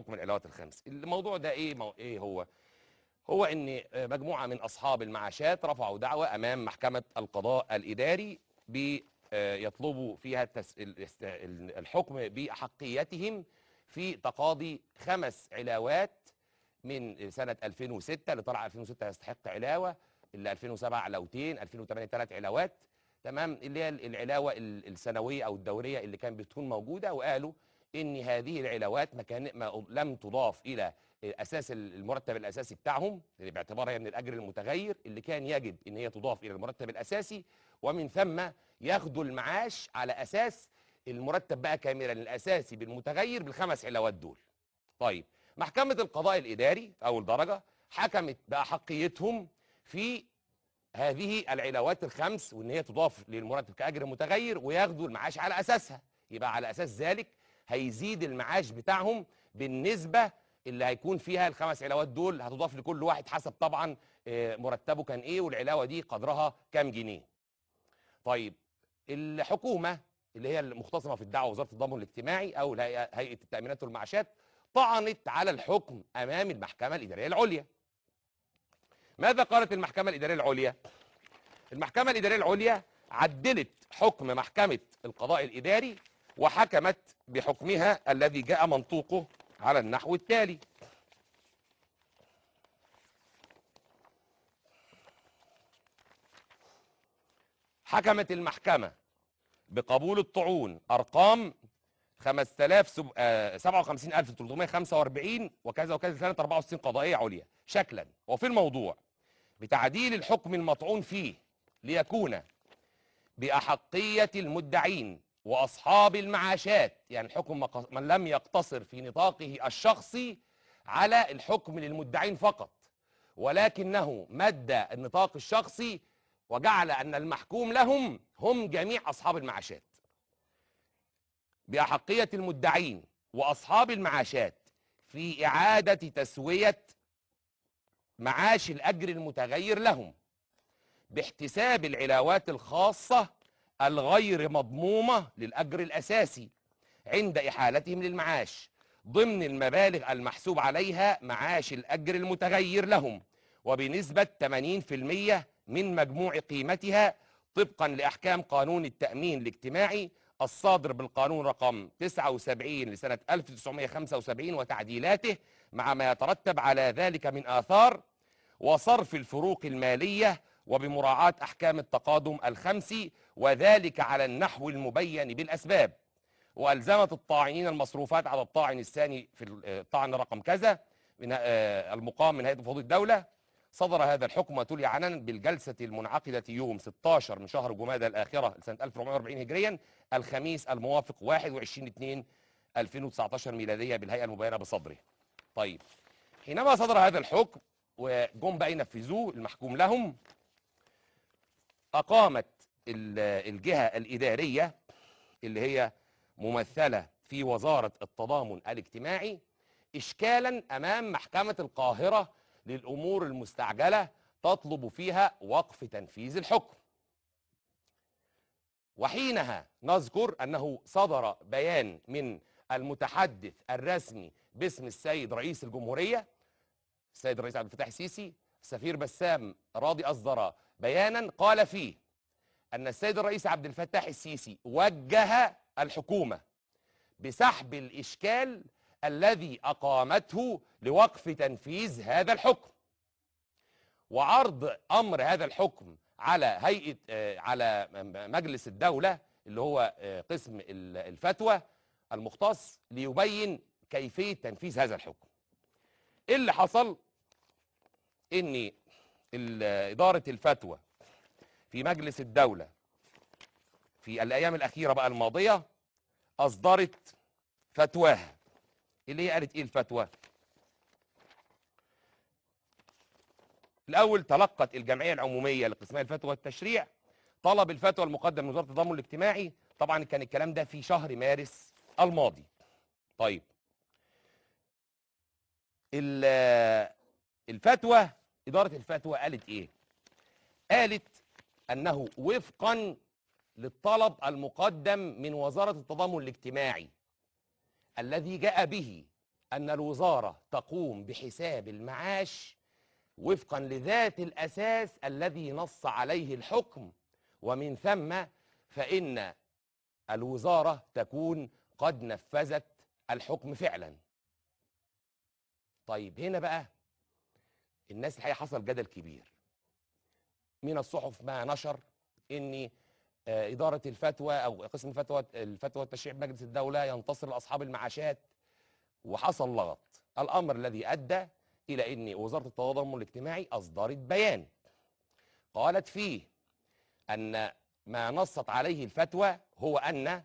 حكم العلاوات الخمس. الموضوع ده إيه مو إيه هو؟ هو إن مجموعة من أصحاب المعاشات رفعوا دعوة أمام محكمة القضاء الإداري بيطلبوا فيها التس... الاست- الحكم باحقيتهم في تقاضي خمس علاوات من سنة 2006 اللي طلع 2006 يستحق علاوة اللي 2007 علاوتين 2008 ثلاث علاوات. تمام؟ اللي هي العلاوة ال- السنوية أو الدورية اللي كانت بتكون موجودة وقالوا إن هذه العلاوات ما كان ما لم تضاف إلى أساس المرتب الأساسي بتاعهم باعتبارها من الأجر المتغير اللي كان يجب إن هي تضاف إلى المرتب الأساسي ومن ثم ياخدوا المعاش على أساس المرتب بقى كاملا الأساسي بالمتغير بالخمس علاوات دول. طيب محكمة القضاء الإداري أول درجة حكمت باحقيتهم في هذه العلاوات الخمس وإن هي تضاف للمرتب كأجر متغير وياخدوا المعاش على أساسها يبقى على أساس ذلك هيزيد المعاش بتاعهم بالنسبة اللي هيكون فيها الخمس علاوات دول هتضاف لكل واحد حسب طبعا آه، مرتبه كان إيه والعلاوة دي قدرها كام جنيه. طيب الحكومة اللي هي المختصمة في الدعوة وزارة التضامن الاجتماعي أو هيئة التأمينات والمعاشات طعنت على الحكم أمام المحكمة الإدارية العليا. ماذا قالت المحكمة الإدارية العليا؟ المحكمة الإدارية العليا عدلت حكم محكمة القضاء الإداري وحكمت بحكمها الذي جاء منطوقه على النحو التالي. حكمت المحكمة بقبول الطعون أرقام 57345 وكذا وكذا سنة 64 قضائية عليا. شكلا. وفي الموضوع بتعديل الحكم المطعون فيه ليكون بأحقية المدعين وأصحاب المعاشات يعني الحكم من لم يقتصر في نطاقه الشخصي على الحكم للمدعين فقط. ولكنه مد النطاق الشخصي وجعل أن المحكوم لهم هم جميع أصحاب المعاشات. بأحقية المدعين وأصحاب المعاشات في إعادة تسوية معاش الأجر المتغير لهم باحتساب العلاوات الخاصة الغير مضمومة للأجر الأساسي عند إحالتهم للمعاش ضمن المبالغ المحسوب عليها معاش الأجر المتغير لهم وبنسبة 80% من مجموع قيمتها طبقا لأحكام قانون التأمين الاجتماعي الصادر بالقانون رقم 79 لسنة 1975 وتعديلاته مع ما يترتب على ذلك من آثار وصرف الفروق المالية وبمراعاة أحكام التقادم الخمسي وذلك على النحو المبين بالأسباب. وألزمت الطاعنين المصروفات على الطاعن الثاني في الطعن رقم كذا من آه، المقام من هيئة مفوضية الدولة. صدر هذا الحكم وتلي عنانا بالجلسة المنعقدة يوم 16 من شهر جمادى الآخرة لسنة 1440 هجريا الخميس الموافق 21 2 2019 ميلادية بالهيئة المبينة بصدره. طيب حينما صدر هذا الحكم وجم بقى ينفذوه المحكوم لهم أقامت ال- الجهة الإدارية اللي هي ممثلة في وزارة التضامن الاجتماعي إشكالا أمام محكمة القاهرة للأمور المستعجلة تطلب فيها وقف تنفيذ الحكم. وحينها نذكر أنه صدر بيان من المتحدث الرسمي باسم السيد رئيس الجمهورية السيد الرئيس عبد الفتاح السيسي السفير بسام راضي أصدر بيانا قال فيه أن السيد الرئيس عبد الفتاح السيسي وجه الحكومة بسحب الإشكال الذي أقامته لوقف تنفيذ هذا الحكم وعرض أمر هذا الحكم على هيئة آه، على مجلس الدولة اللي هو آه، قسم ال- الفتوى المختص ليبين كيفية تنفيذ هذا الحكم. إيه اللي حصل؟ ان إدارة الفتوى في مجلس الدولة في الأيام الأخيرة بقى الماضية أصدرت فتواها. اللي هي قالت إيه الفتوى؟ الأول تلقت الجمعية العمومية لقسمي الفتوى والتشريع طلب الفتوى المقدم من وزاره التضامن الاجتماعي. طبعا كان الكلام ده في شهر مارس الماضي. طيب. ال- الفتوى إدارة الفتوى قالت إيه؟ قالت أنه وفقا للطلب المقدم من وزارة التضامن الاجتماعي الذي جاء به أن الوزارة تقوم بحساب المعاش وفقا لذات الأساس الذي نص عليه الحكم ومن ثم فإن الوزارة تكون قد نفذت الحكم فعلا طيب هنا بقى الناس الحقيقة حصل جدل كبير. من الصحف ما نشر إن آه، إدارة الفتوى أو قسم الفتوى الفتوى والتشريع بمجلس الدولة ينتصر لأصحاب المعاشات وحصل لغط. الأمر الذي أدى إلى إن وزارة التضامن الاجتماعي أصدرت بيان. قالت فيه أن ما نصت عليه الفتوى هو أن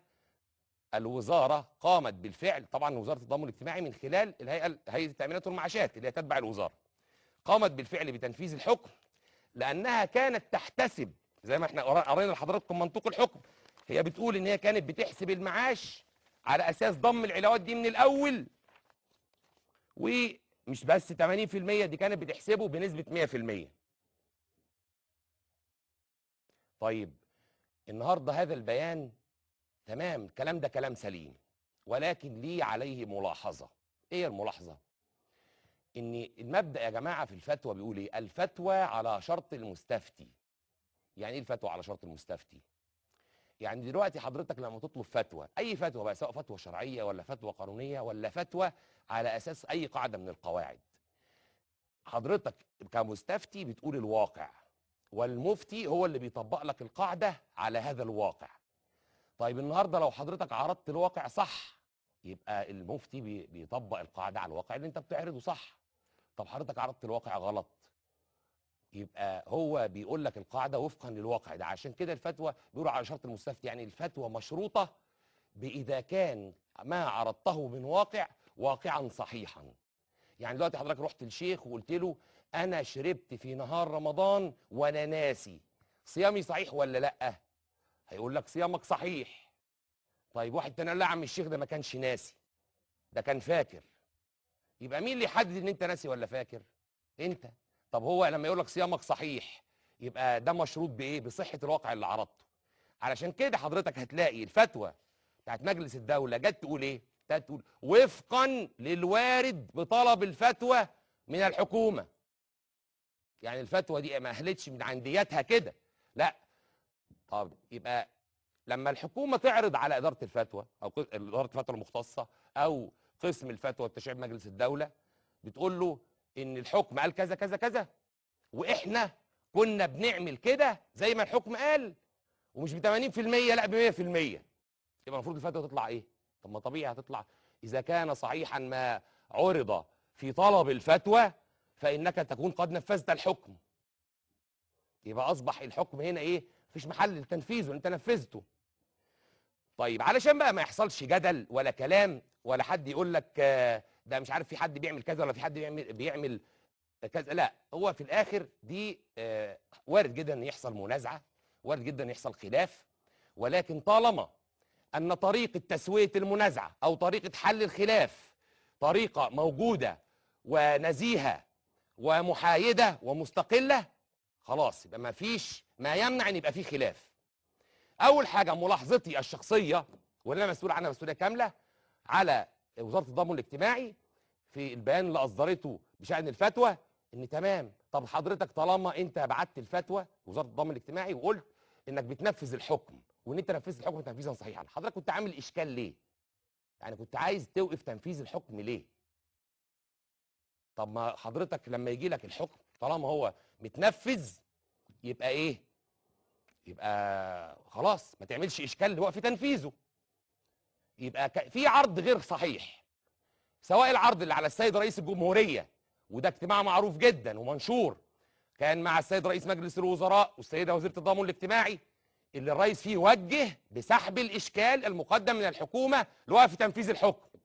الوزارة قامت بالفعل طبعا وزارة التضامن الاجتماعي من خلال الهيئة هيئة التامينات والمعاشات اللي هي تتبع الوزارة. قامت بالفعل بتنفيذ الحكم لأنها كانت تحتسب زي ما إحنا قرينا لحضراتكم منطوق الحكم. هي بتقول إن هي كانت بتحسب المعاش على أساس ضم العلاوات دي من الأول. ومش بس 80% دي كانت بتحسبه بنسبة 100% طيب النهارده هذا البيان تمام الكلام ده كلام سليم ولكن لي عليه ملاحظة؟ إيه الملاحظة؟ إن المبدأ يا جماعة في الفتوى بيقول إيه؟ الفتوى على شرط المستفتي. يعني إيه الفتوى على شرط المستفتي؟ يعني دلوقتي حضرتك لما تطلب فتوى أي فتوى بقى سواء فتوى شرعية ولا فتوى قانونية ولا فتوى على أساس أي قاعدة من القواعد. حضرتك كمستفتي بتقول الواقع والمفتي هو اللي بيطبق لك القاعدة على هذا الواقع. طيب النهارده لو حضرتك عرضت الواقع صح يبقى المفتي بي- بيطبق القاعدة على الواقع اللي أنت بتعرضه صح. طب حضرتك عرضت الواقع غلط. يبقى هو بيقول لك القاعدة وفقا للواقع. ده عشان كده الفتوى بيقولوا على شرط المستفتي يعني الفتوى مشروطة بإذا كان ما عرضته من واقع واقعا صحيحا. يعني دلوقتي حضرتك رحت للشيخ وقلت له أنا شربت في نهار رمضان وأنا ناسي. صيامي صحيح ولا لأ؟ هيقول لك صيامك صحيح. طيب واحد تاني قال لا يا عم الشيخ ده ما كانش ناسي. ده كان فاكر. يبقى مين اللي يحدد إن أنت ناسي ولا فاكر؟ أنت. طب هو لما يقول لك صيامك صحيح يبقى ده مشروط بإيه؟ بصحة الواقع اللي عرضته. علشان كده حضرتك هتلاقي الفتوى بتاعت مجلس الدولة جت تقول إيه؟ جت تقول وفقا للوارد بطلب الفتوى من الحكومة. يعني الفتوى دي ما أهلتش من عندياتها كده. لا. طب يبقى لما الحكومة تعرض على إدارة الفتوى أو إدارة الفتوى المختصة أو قسم الفتوى والتشريع بمجلس الدولة بتقول له إن الحكم قال كذا كذا كذا. وإحنا كنا بنعمل كده زي ما الحكم قال. ومش ب 80% لا ب 100% يبقى المفروض الفتوى تطلع إيه؟ طب ما طبيعي هتطلع. إذا كان صحيحا ما عرض في طلب الفتوى فإنك تكون قد نفذت الحكم. يبقى أصبح الحكم هنا إيه؟ مفيش محل لتنفيذه أنت نفذته. طيب علشان بقى ما يحصلش جدل ولا كلام ولا حد يقول لك آه، ده مش عارف في حد بيعمل كذا ولا في حد بيعمل بيعمل كذا لا هو في الآخر دي آه، وارد جدا إن يحصل منازعة وارد جدا إن يحصل خلاف ولكن طالما أن طريقة تسوية المنازعة أو طريقة حل الخلاف طريقة موجودة ونزيهة ومحايدة ومستقلة خلاص يبقى ما فيش ما يمنع إن يبقى في خلاف. أول حاجة ملاحظتي الشخصية واللي أنا مسؤول عنها مسؤولية كاملة على وزارة التضامن الاجتماعي في البيان اللي أصدرته بشأن الفتوى إن تمام. طب حضرتك طالما أنت بعت الفتوى وزارة التضامن الاجتماعي وقلت إنك بتنفذ الحكم وإن أنت نفذت الحكم تنفيذا صحيحا حضرتك كنت عامل إشكال ليه؟ يعني كنت عايز توقف تنفيذ الحكم ليه؟ طب ما حضرتك لما يجي لك الحكم طالما هو متنفذ يبقى إيه؟ يبقى خلاص ما تعملش إشكال لوقف تنفيذه. يبقى في عرض غير صحيح. سواء العرض اللي على السيد رئيس الجمهورية وده اجتماع معروف جدا ومنشور كان مع السيد رئيس مجلس الوزراء والسيدة وزيرة التضامن الاجتماعي اللي الرئيس فيه وجه بسحب الإشكال المقدم من الحكومة لوقف تنفيذ الحكم.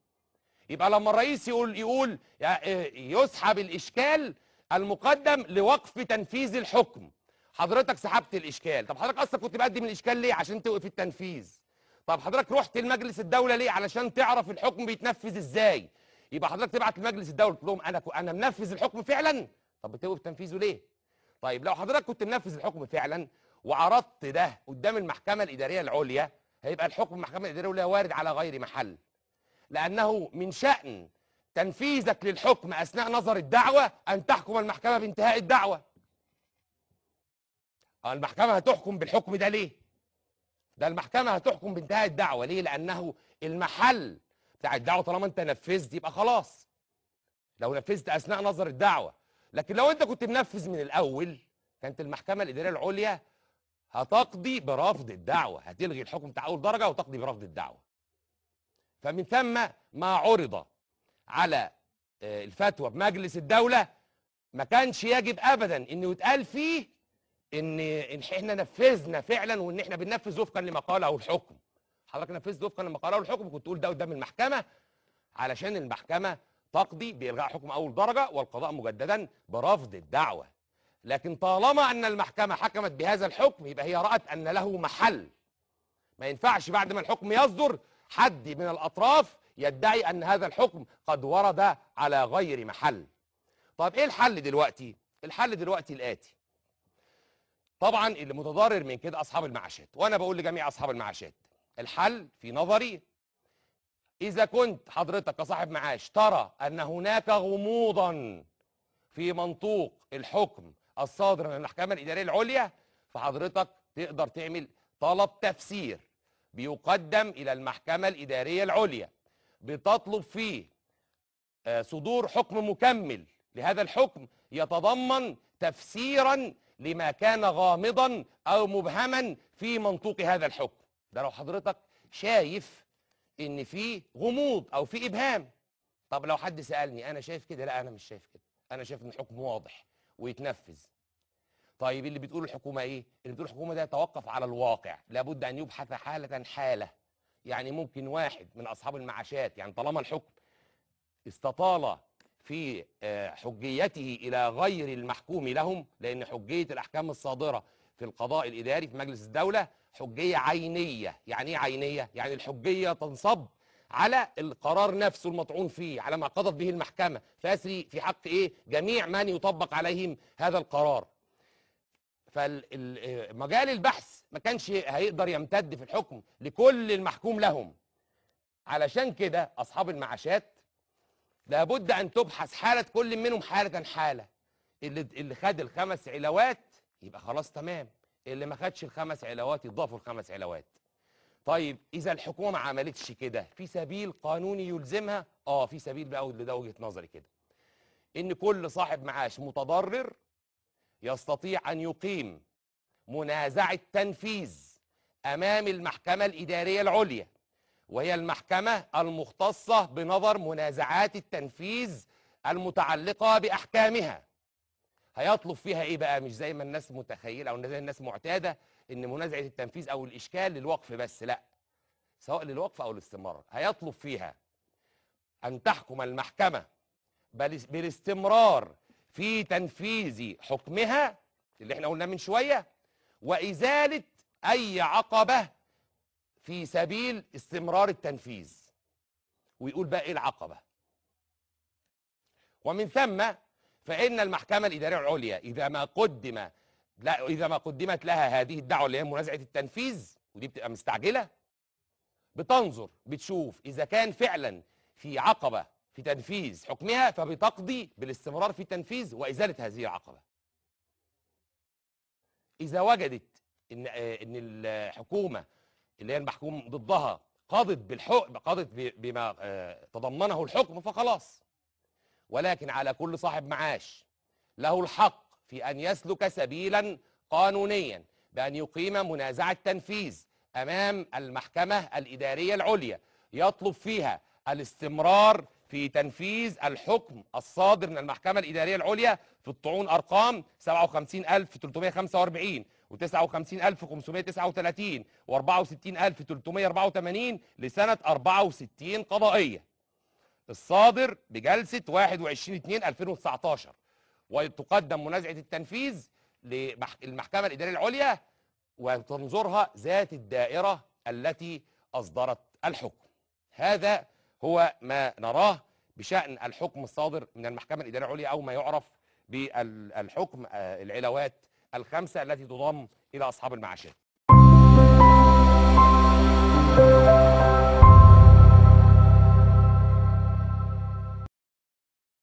يبقى لما الرئيس يقول يقول يسحب الإشكال المقدم لوقف تنفيذ الحكم. حضرتك سحبت الإشكال. طب حضرتك أصلا كنت مقدم الإشكال ليه؟ عشان توقف التنفيذ. طب حضرتك رحت لمجلس الدولة ليه؟ علشان تعرف الحكم بيتنفذ إزاي. يبقى حضرتك تبعت لمجلس الدولة تقول لهم أنا أنا منفذ الحكم فعلا. طب بتوقف تنفيذه ليه؟ طيب لو حضرتك كنت منفذ الحكم فعلا وعرضت ده قدام المحكمة الإدارية العليا هيبقى الحكم المحكمة الإدارية العليا وارد على غير محل. لأنه من شأن تنفيذك للحكم أثناء نظر الدعوة أن تحكم المحكمة بانتهاء الدعوة. آه، المحكمة هتحكم بالحكم ده ليه؟ ده المحكمة هتحكم بانتهاء الدعوة. ليه؟ لأنه المحل بتاع الدعوة طالما أنت نفذت يبقى خلاص. لو نفذت أثناء نظر الدعوة. لكن لو أنت كنت منفذ من الأول كانت المحكمة الإدارية العليا هتقضي برفض الدعوة. هتلغي الحكم بتاع أول درجة وتقضي برفض الدعوة. فمن ثم ما عرض على آه، الفتوى بمجلس الدولة ما كانش يجب ابدا إنه يتقال فيه إن إن إحنا نفذنا فعلا وإن إحنا بننفذ وفقا لما قاله الحكم. حضرتك نفذت وفقا لما قاله الحكم كنت تقول ده قدام المحكمة علشان المحكمة تقضي بالغاء حكم أول درجة والقضاء مجددا برفض الدعوة. لكن طالما أن المحكمة حكمت بهذا الحكم يبقى هي رأت أن له محل. ما ينفعش بعد ما الحكم يصدر حد من الأطراف يدعي أن هذا الحكم قد ورد على غير محل. طب إيه الحل دلوقتي؟ الحل دلوقتي الآتي. طبعا اللي متضرر من كده أصحاب المعاشات وأنا بقول لجميع أصحاب المعاشات الحل في نظري إذا كنت حضرتك كصاحب معاش ترى أن هناك غموضا في منطوق الحكم الصادر من المحكمه الإدارية العليا فحضرتك تقدر تعمل طلب تفسير بيقدم إلى المحكمة الإدارية العليا بتطلب فيه آه، صدور حكم مكمل لهذا الحكم يتضمن تفسيرا لما كان غامضا أو مبهما في منطوق هذا الحكم. ده لو حضرتك شايف إن في غموض أو في إبهام. طب لو حد سألني أنا شايف كده؟ لا أنا مش شايف كده. أنا شايف إن الحكم واضح ويتنفذ. طيب اللي بتقول الحكومة إيه؟ اللي بتقول الحكومة ده يتوقف على الواقع. لابد أن يبحث حالة حالة. يعني ممكن واحد من أصحاب المعاشات يعني طالما الحكم استطال في آه، حجيته إلى غير المحكوم لهم لأن حجية الأحكام الصادرة في القضاء الإداري في مجلس الدولة حجية عينية. يعني إيه عينية؟ يعني الحجية تنصب على القرار نفسه المطعون فيه على ما قضت به المحكمة. فيسري في حق إيه؟ جميع من يطبق عليهم هذا القرار. فمجال البحث ما كانش هيقدر يمتد في الحكم لكل المحكوم لهم. علشان كده أصحاب المعاشات لابد أن تبحث حالة كل منهم حالة حالة. اللي اللي خد الخمس علاوات يبقى خلاص تمام. اللي ما خدش الخمس علاوات يضافوا الخمس علاوات. طيب إذا الحكومة ما عملتش كده في سبيل قانوني يلزمها؟ آه في سبيل بقى وده وجهة نظري كده. إن كل صاحب معاش متضرر يستطيع أن يقيم منازعة تنفيذ أمام المحكمة الإدارية العليا. وهي المحكمة المختصة بنظر منازعات التنفيذ المتعلقة بأحكامها. هيطلب فيها إيه بقى؟ مش زي ما الناس متخيلة أو زي الناس معتادة إن منازعة التنفيذ أو الإشكال للوقف بس لأ. سواء للوقف أو الاستمرار. هيطلب فيها أن تحكم المحكمة بال- بالاستمرار في تنفيذ حكمها اللي إحنا قلنا من شوية وإزالة أي عقبة في سبيل استمرار التنفيذ. ويقول بقى إيه العقبة؟ ومن ثم فإن المحكمة الإدارية العليا إذا ما قدم لا إذا ما قدمت لها هذه الدعوة اللي هي منازعة التنفيذ ودي بتبقى مستعجلة بتنظر بتشوف إذا كان فعلا في عقبة في تنفيذ حكمها فبتقضي بالاستمرار في التنفيذ وإزالة هذه العقبة. إذا وجدت إن آه، إن الحكومة اللي هي المحكوم ضدها قضت بالحكم قضت بما آه، تضمنه الحكم فخلاص. ولكن على كل صاحب معاش له الحق في أن يسلك سبيلا قانونيا بأن يقيم منازعة تنفيذ أمام المحكمة الإدارية العليا يطلب فيها الاستمرار في تنفيذ الحكم الصادر من المحكمة الإدارية العليا في الطعون أرقام 57345 و59539 و64384 لسنة 64 قضائية الصادر بجلسة 21 2 2019 وتقدم منازعة التنفيذ للمحكمه الإدارية العليا وتنظرها ذات الدائرة التي أصدرت الحكم. هذا هو ما نراه بشأن الحكم الصادر من المحكمة الإدارية العليا أو ما يعرف بالحكم آه، الخمسة التي تضم إلى أصحاب المعاشات.